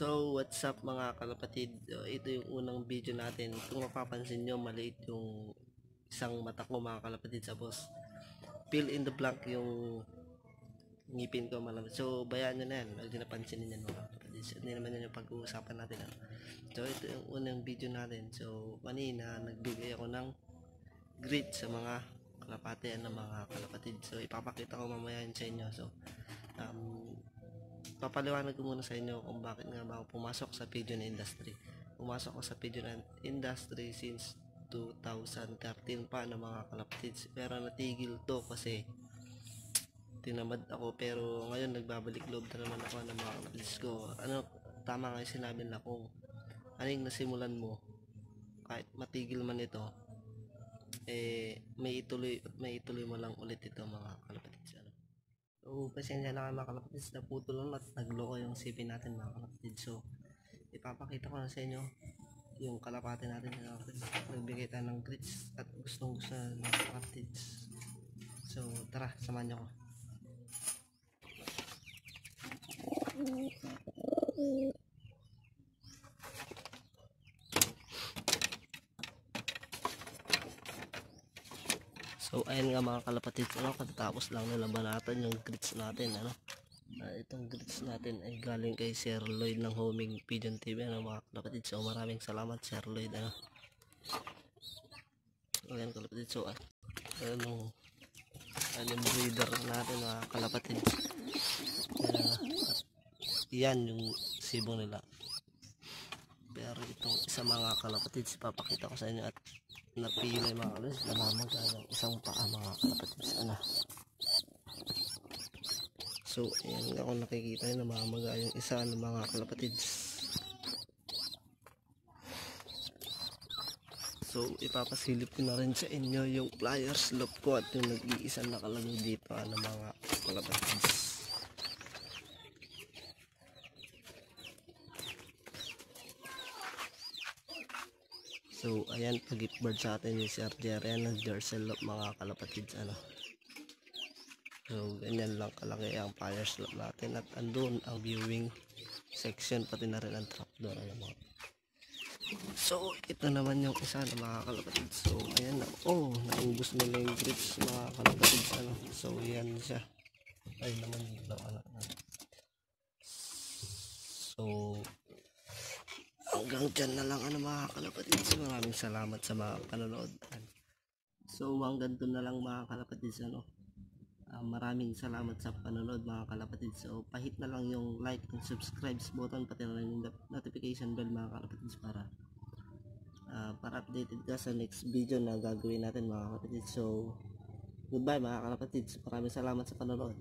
So, what's up mga kalapatid? Uh, ito yung unang video natin. Kung mapapansin nyo, maliit yung isang mata ko mga kalapatid. Tapos, fill in the blank yung ngipin ko malamit. So, bayaan nyo na yan. Huwag nyo napansin yan mga kalapatid. So, hindi naman yun yung pag-uusapan natin. Ano. So, ito yung unang video natin. So, kanina, nagbigay ako ng greet sa mga kalapati ng mga kalapatid. So, ipapakita ko mamaya yun sa inyo. So, um, papaliwanag ko muna sa inyo kung bakit nga ba ako pumasok sa pigeon industry. Pumasok ako sa pigeon industry since 2013 pa ng mga kalapatids. Pero natigil to kasi tinamad ako pero ngayon nagbabalik loob na naman ako ng mga kalapatids ko. Ano, tama nga yung sinabi na kung ano yung nasimulan mo kahit matigil man ito eh may ituloy may ituloy mo lang ulit ito mga kalapatids ano So, pasensya na kayo mga kalapatids na puto lang at nagloko yung CP natin mga kalapatids. So, ipapakita ko na sa inyo yung kalapati natin mga kalapatids. Nagbigay tayo ng grits at gustong gusto ng mga. So, tara, samahan nyo ko. So ayan nga mga kalapatids ano, katatapos lang nila banatan yung grits natin ano. Uh, itong grits natin ay galing kay Sir Lloyd ng Homing Pigeon TV ano mga kalapatids. So maraming salamat Sir Lloyd ano. Ayan kalapatids so ano yung alim breeder natin mga kalapatids. Uh, yan yung sibong nila. Pero itong isa mga kalapatids papakita ko sa inyo at napilay mga kalapatids namamaga yung isang paa mga kalapatids ano. So ayan kung nakikita namamaga yung isa ng mga kalapatids so ipapasilip ko na rin sa inyo yung pliers loop ko at yung nag-iisa nakalagay dito ano mga kalapatids So, ayan, pag-gift bird sa atin yung Sir Jerry ng Jersey Loop mga kalapatids, ano. So, ganyan lang kalaki ang fire slope natin at andun ang viewing section, pati na rin ang trapdoor, ano mga. So, ito naman yung isa na mga kalapatids. So, ayan na. Oh, naubos nila yung grips mga kalapatids, ano. So, yan siya. Ay, naman yung ano. So, hanggang dyan na lang ano mga kalapatids maraming salamat sa mga panonood. So hanggang doon na lang mga kalapatids ano uh, maraming salamat sa panonood mga kalapatids so pahit na lang yung like and subscribe button pati na lang yung notification bell mga kalapatids para uh, para updated ka sa next video na gagawin natin mga kalapatids so goodbye mga kalapatids maraming salamat sa panonood